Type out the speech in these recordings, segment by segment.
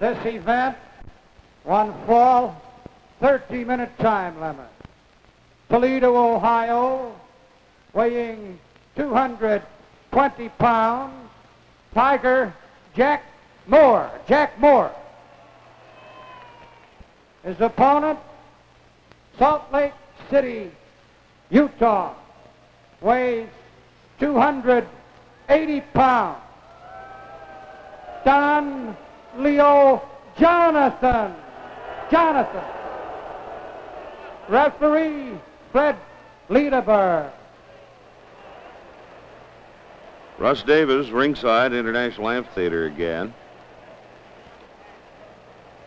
This event, one fall, 30-minute time limit. Toledo, Ohio, weighing 220 pounds, Tiger Jack Moore. Jack Moore. His opponent, Salt Lake City, Utah, weighs 280 pounds. Don Leo Jonathan. Jonathan. Referee Fred Liederberg. Russ Davis, ringside, International Amphitheater again.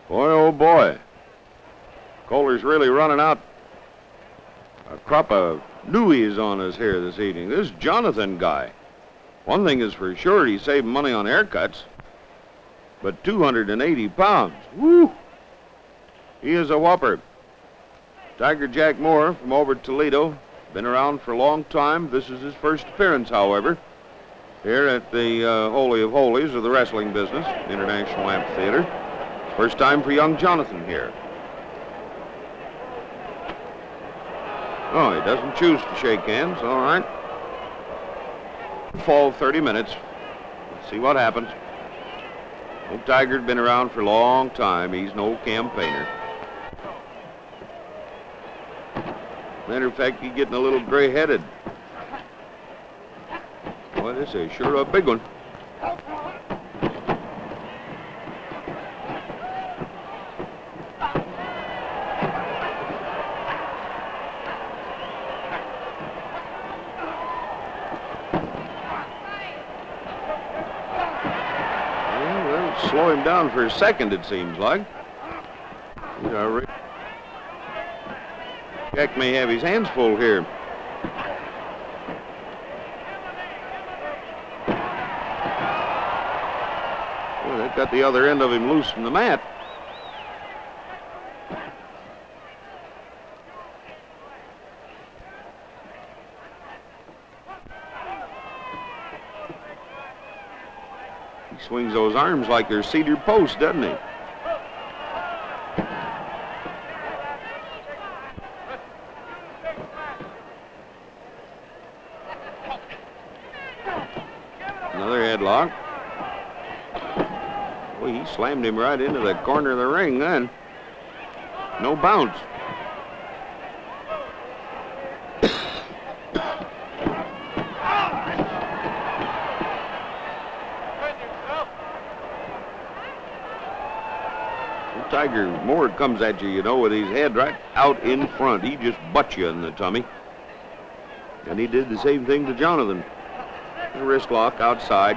Boy, oh boy. Kohler's really running out a crop of newies on us here this evening. This Jonathan guy. One thing is for sure, he's saving money on haircuts. But 280 pounds. Woo! He is a whopper. Tiger Jack Moore from over Toledo. Been around for a long time. This is his first appearance, however here at the uh, Holy of Holies of the wrestling business, International Amphitheater. First time for young Jonathan here. Oh, he doesn't choose to shake hands. All right. Fall 30 minutes. Let's see what happens. Old Tiger's been around for a long time. He's no campaigner. Matter of fact, he's getting a little gray-headed. Boy, this is sure a big one. Well, slow him down for a second, it seems like. Jack may have his hands full here. They've got the other end of him loose from the mat. He swings those arms like they're cedar posts, doesn't he? Another headlock he slammed him right into the corner of the ring then. No bounce. Tiger Moore comes at you, you know, with his head right out in front. He just butts you in the tummy. And he did the same thing to Jonathan. A wrist lock outside.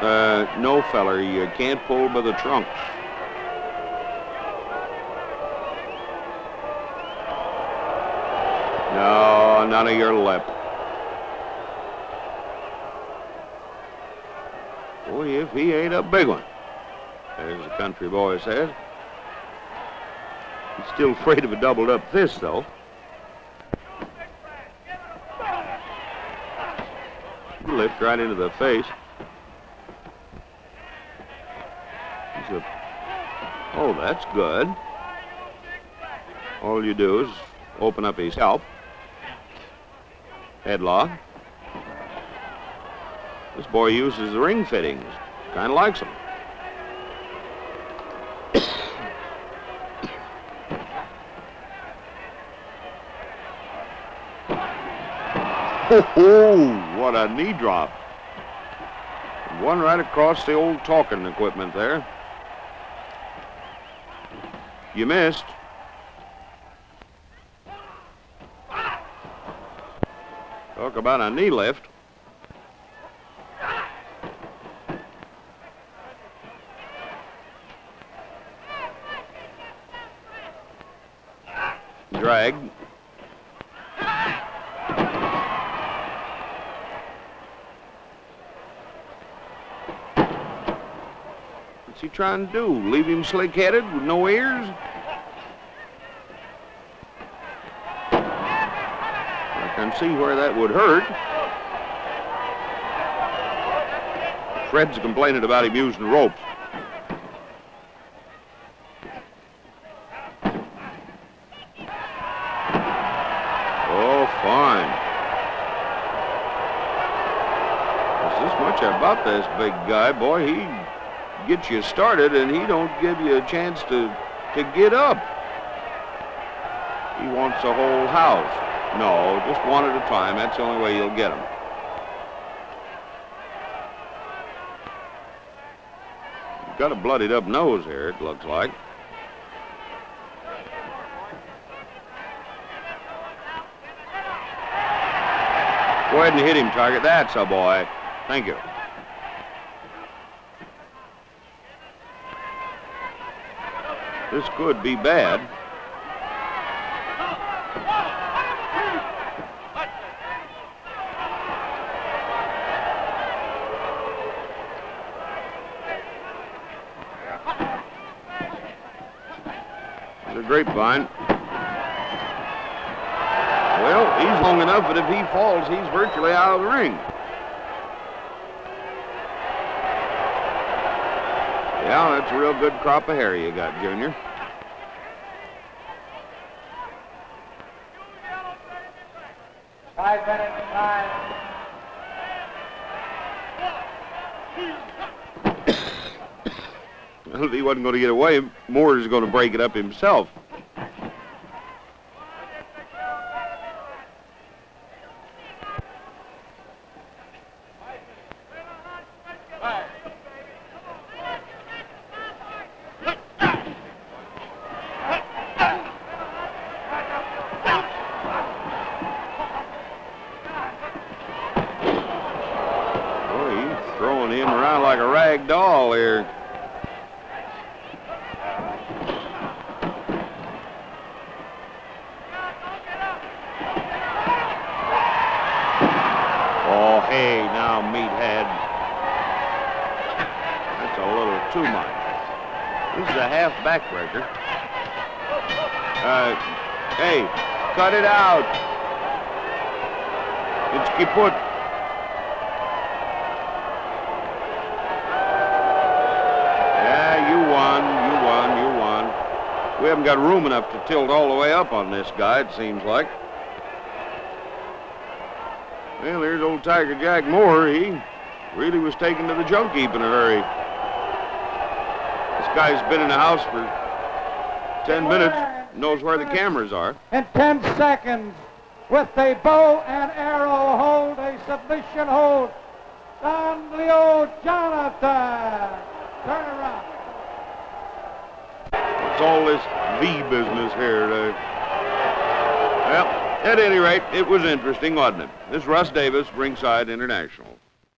Uh, no feller. You can't pull by the trunk. No, none of your lip. Boy, if he ain't a big one, as the country boy says. He's still afraid of a doubled up fist, though. lift right into the face. Oh, that's good. All you do is open up his scalp. Headlock. This boy uses the ring fittings. Kind of likes them. oh, what a knee drop. One right across the old talking equipment there. You missed. Talk about a knee lift. Drag. What's he trying to do? Leave him slick-headed with no ears? See where that would hurt. Fred's complaining about him using ropes. Oh, fine. There's this much about this big guy, boy. He gets you started and he don't give you a chance to, to get up. He wants a whole house. No, just one at a time. That's the only way you'll get him. He's got a bloodied up nose here, it looks like. Go ahead and hit him, Target. That's a boy. Thank you. This could be bad. A grapevine. Well, he's long enough but if he falls, he's virtually out of the ring. Yeah, that's a real good crop of hair you got, Junior. Five minutes time. Well, if he wasn't going to get away, Moore is going to break it up himself. He's throwing him around like a rag doll here. Oh, hey, now, meathead. That's a little too much. This is a half backbreaker. Uh, hey, cut it out. It's kaput. Yeah, you won, you won, you won. We haven't got room enough to tilt all the way up on this guy, it seems like. Well, there's old Tiger Jack Moore. He really was taken to the junk heap in a hurry. This guy's been in the house for 10 minutes, knows where the cameras are. In 10 seconds, with a bow and arrow hold, a submission hold. Don Leo Jonathan. Turn around. What's all this V business here? Uh, well, at any rate, it was interesting, wasn't it? This is Russ Davis, Ringside International.